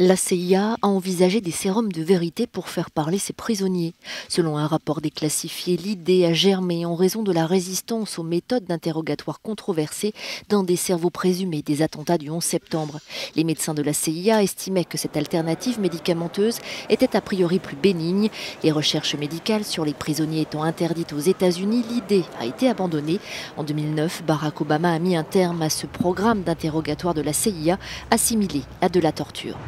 La CIA a envisagé des sérums de vérité pour faire parler ses prisonniers. Selon un rapport déclassifié, l'idée a germé en raison de la résistance aux méthodes d'interrogatoire controversées dans des cerveaux présumés des attentats du 11 septembre. Les médecins de la CIA estimaient que cette alternative médicamenteuse était a priori plus bénigne. Les recherches médicales sur les prisonniers étant interdites aux États-Unis, l'idée a été abandonnée. En 2009, Barack Obama a mis un terme à ce programme d'interrogatoire de la CIA assimilé à de la torture.